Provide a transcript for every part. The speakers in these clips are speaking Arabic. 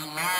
Amen.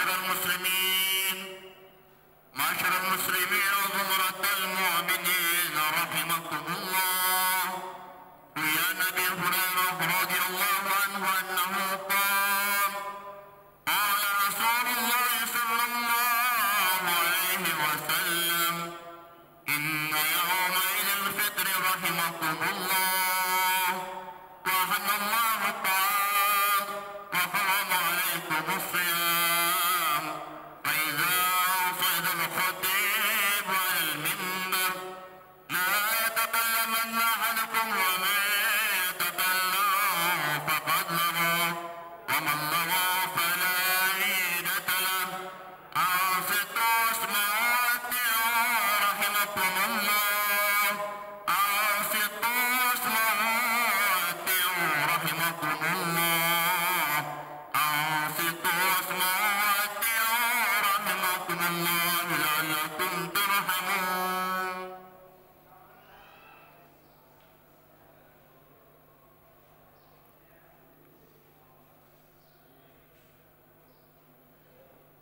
معاشر المسلمين معاشر المسلمين وزمرة المؤمنين رحمكم الله. ويا نبي هريرة رضي الله عنه أنه قال قال رسول الله صلى الله عليه وسلم إن يوم عيد الفطر رحمكم الله. رحم الله الطعام وحرم عليكم الصيام. Mama.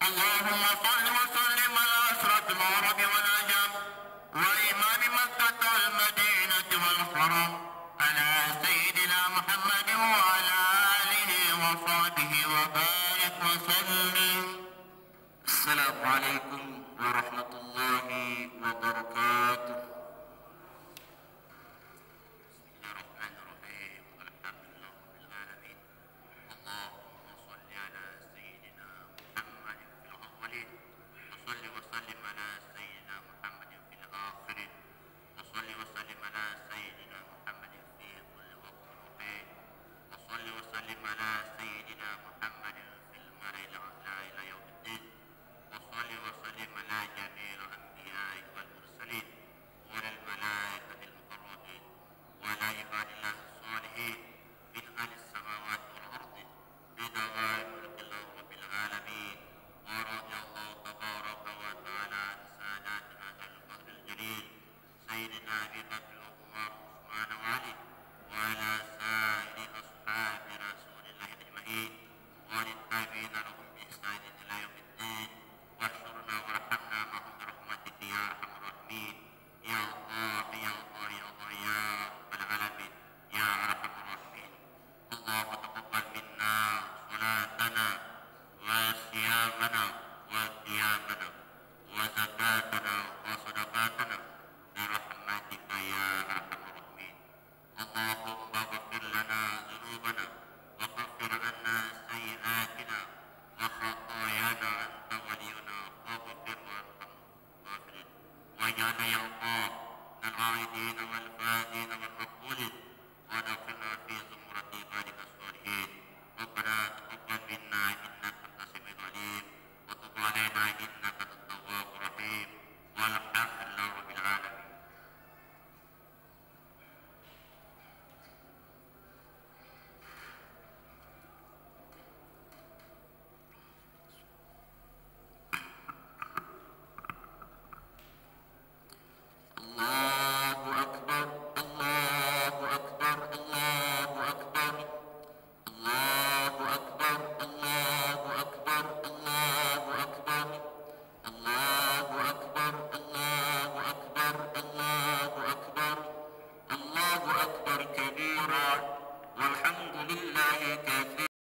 اللهم صل وسلم على أشرف العرب والعجم وإمام مكة والمدينة والحرم على سيدنا محمد وعلى آله وصحبه وبارك وسلم. السلام عليكم ورحمة الله. وسلم على سيدنا محمد في الآخرين وصلي وسلم على سيدنا